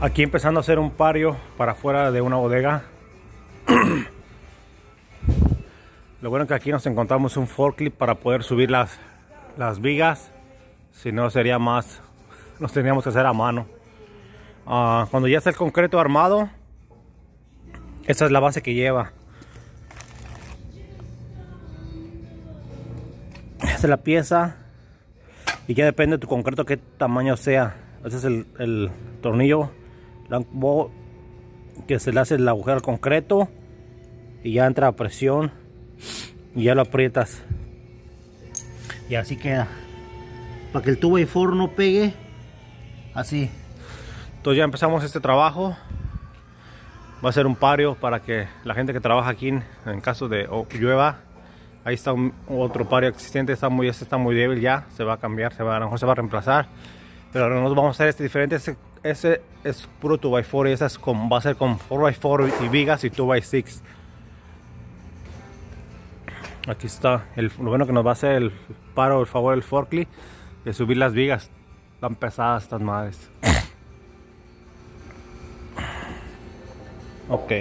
Aquí empezando a hacer un pario para afuera de una bodega. Lo bueno que aquí nos encontramos un forklift para poder subir las, las vigas. Si no sería más, nos teníamos que hacer a mano. Ah, cuando ya está el concreto armado, esta es la base que lleva. Esta es la pieza. Y ya depende de tu concreto qué tamaño sea. Ese es el, el tornillo que se le hace el agujero al concreto. Y ya entra a presión. Y ya lo aprietas. Y así queda. Para que el tubo y forro no pegue. Así. Entonces ya empezamos este trabajo va a ser un pario para que la gente que trabaja aquí en caso de llueva ahí está un, otro pario existente está muy este está muy débil ya se va a cambiar se va a lo mejor se va a reemplazar pero nosotros vamos a hacer este diferente ese, ese es puro 2x4 y ese es con, va a ser con 4x4 y vigas y 2x6 aquí está el, lo bueno que nos va a hacer el paro el favor del forklift de subir las vigas. Tan pesadas estas madres. Ok.